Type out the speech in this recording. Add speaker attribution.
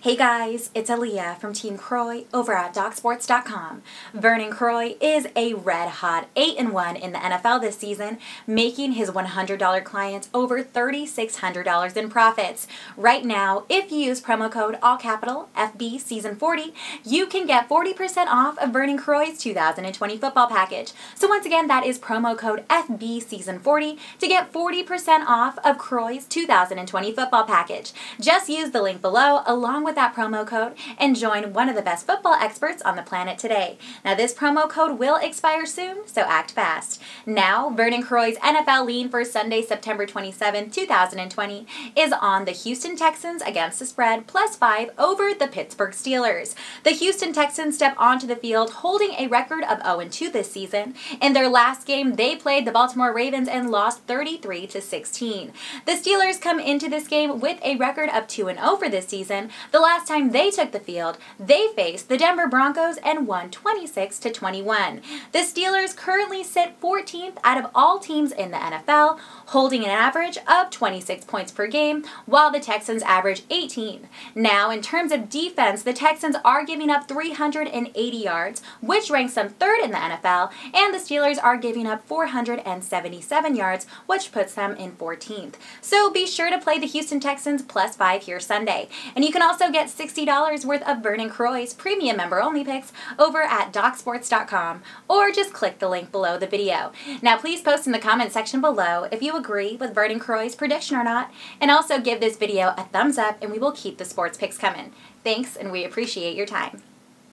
Speaker 1: Hey guys, it's Aaliyah from Team Croy over at DocSports.com. Vernon Croy is a red hot 8 and 1 in the NFL this season, making his $100 clients over $3,600 in profits. Right now, if you use promo code all capital FB Season 40, you can get 40% off of Vernon Croy's 2020 football package. So once again, that is promo code FB Season 40 to get 40% off of Croy's 2020 football package. Just use the link below along with that promo code and join one of the best football experts on the planet today. Now, this promo code will expire soon, so act fast. Now, Vernon Croy's NFL lean for Sunday, September 27, 2020 is on the Houston Texans against the spread plus five over the Pittsburgh Steelers. The Houston Texans step onto the field holding a record of 0 2 this season. In their last game, they played the Baltimore Ravens and lost 33 to 16. The Steelers come into this game with a record of 2 0 for this season. The the last time they took the field, they faced the Denver Broncos and won 26 to 21. The Steelers currently sit 14th out of all teams in the NFL, holding an average of 26 points per game, while the Texans average 18. Now, in terms of defense, the Texans are giving up 380 yards, which ranks them third in the NFL, and the Steelers are giving up 477 yards, which puts them in 14th. So be sure to play the Houston Texans plus 5 here Sunday. And you can get $60 worth of Vernon Croy's premium member only picks over at DocSports.com or just click the link below the video. Now, please post in the comment section below if you agree with Vernon Croy's prediction or not, and also give this video a thumbs up, and we will keep the sports picks coming. Thanks, and we appreciate your time.